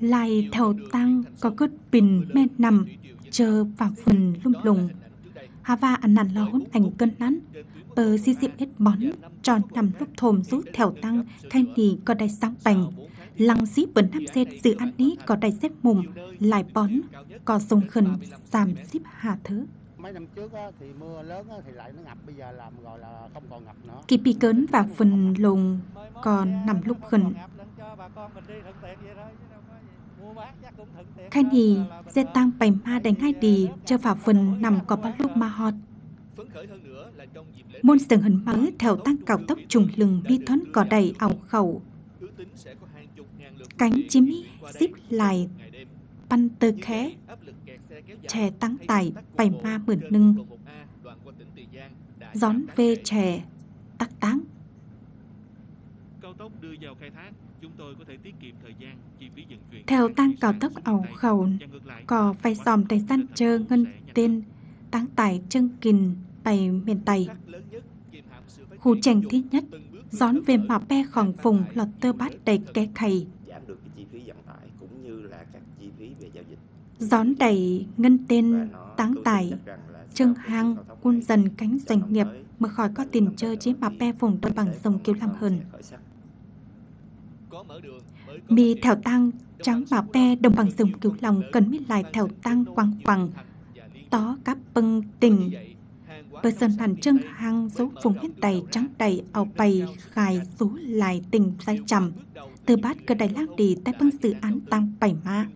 lại theo tăng có cất bình mê nằm chờ vào phần lung lùng. Hà va ăn nàn lo hôn ảnh cân nắn. Bờ di diệm ít bón tròn nằm lúc thồm rút theo tăng khai nì có đầy sáng bành. Lăng dí bấn năm xếp dự ăn ní có đầy xếp mùng lại bón có sông khẩn giảm xíp hà thứ. Mấy năm trước á, thì mưa lớn á, thì lại nó ngập bây giờ làm gọi là không còn ngập nữa. Kỳ pi cớn và phần lùng còn nằm lúc gần khai nì dê tăng bày ma đánh hai đi cho vào phần nằm có bắt lúc ma hot môn sừng hình mắng theo tăng cao tốc trùng lừng đi thoát cỏ đầy ảo khẩu. Cánh chim xíp lại băn tơ khé, chè tăng tài bày ma mượn nưng gión về chè, tắc táng theo tăng cao tốc ẩu khẩu có phải dòm đầy săn chơ ngân tên tăng tài chân kình bày miền Tây. Khu tranh thứ nhất, gión về mà pe khỏng phùng lọt tơ bát đầy ké khay. Gión đầy ngân tên táng tài, chân hang, quân dần cánh doanh nghiệp mà khỏi có tiền chơi chế mà pe vùng đôi bằng sông kiêu lăng hơn. Mi theo tăng trắng mà pe đồng bằng sông cứu lòng cần mi lại theo tăng quăng quăng tó cáp bưng tình. Bờ sân hàn chân hang dấu vùng hết tay trắng đầy ao bày khai số lại tình say trầm từ bát cơ đầy lang đi tay bưng dự án tăng bảy ma